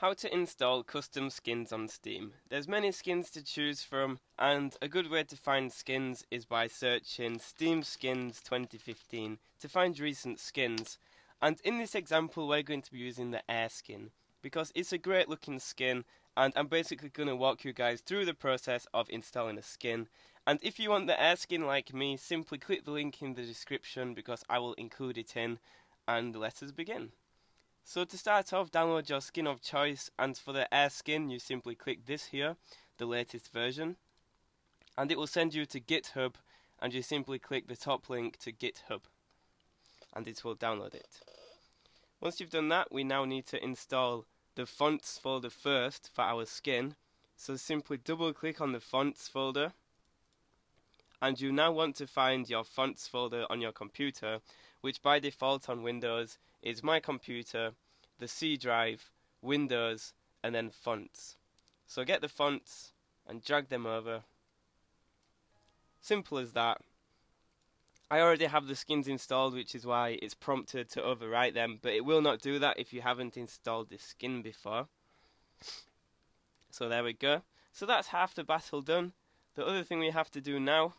How to install custom skins on Steam. There's many skins to choose from and a good way to find skins is by searching Steam Skins 2015 to find recent skins. And in this example we're going to be using the Air skin because it's a great looking skin and I'm basically going to walk you guys through the process of installing a skin. And if you want the Air skin like me, simply click the link in the description because I will include it in and let us begin. So to start off, download your skin of choice and for the air skin you simply click this here, the latest version. And it will send you to GitHub and you simply click the top link to GitHub and it will download it. Once you've done that, we now need to install the fonts folder first for our skin. So simply double click on the fonts folder and you now want to find your fonts folder on your computer which by default on Windows is my computer, the C drive, Windows, and then fonts. So get the fonts and drag them over. Simple as that. I already have the skins installed which is why it's prompted to overwrite them but it will not do that if you haven't installed this skin before. So there we go. So that's half the battle done. The other thing we have to do now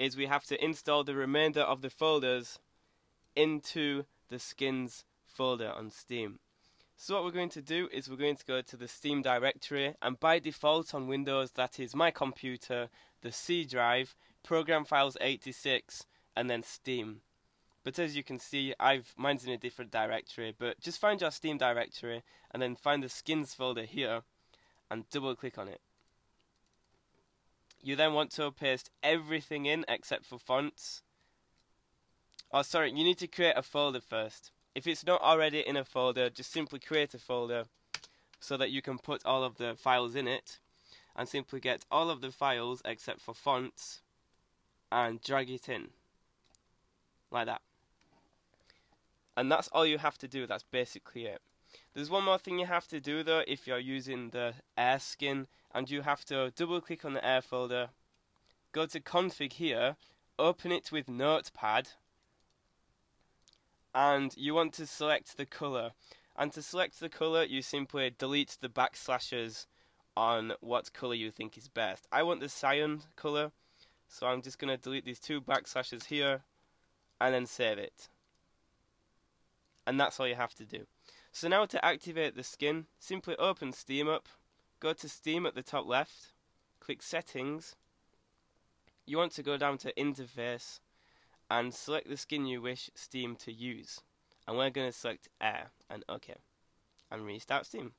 is we have to install the remainder of the folders into the skins folder on Steam. So what we're going to do is we're going to go to the Steam directory and by default on Windows that is my computer, the C drive, program files 86 and then Steam. But as you can see I've mine's in a different directory but just find your Steam directory and then find the skins folder here and double click on it. You then want to paste everything in except for fonts Oh, sorry, you need to create a folder first. If it's not already in a folder, just simply create a folder so that you can put all of the files in it and simply get all of the files except for fonts and drag it in like that. And that's all you have to do, that's basically it. There's one more thing you have to do though if you're using the air skin and you have to double click on the air folder, go to config here, open it with notepad and you want to select the color. And to select the color, you simply delete the backslashes on what color you think is best. I want the cyan color, so I'm just going to delete these two backslashes here and then save it. And that's all you have to do. So now to activate the skin, simply open Steam up, go to Steam at the top left, click Settings. You want to go down to Interface and select the skin you wish Steam to use. And we're going to select Air and OK. And restart Steam.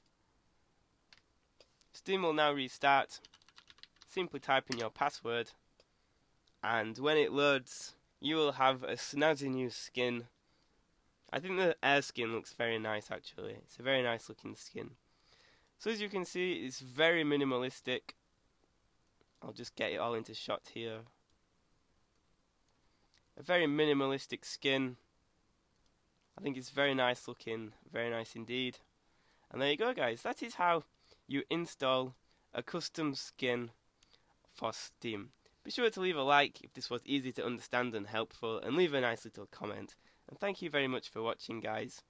Steam will now restart. Simply type in your password. And when it loads, you will have a snazzy new skin. I think the air skin looks very nice actually. It's a very nice looking skin. So as you can see, it's very minimalistic. I'll just get it all into shot here a very minimalistic skin. I think it's very nice looking, very nice indeed. And there you go guys, that is how you install a custom skin for Steam. Be sure to leave a like if this was easy to understand and helpful, and leave a nice little comment. And thank you very much for watching guys.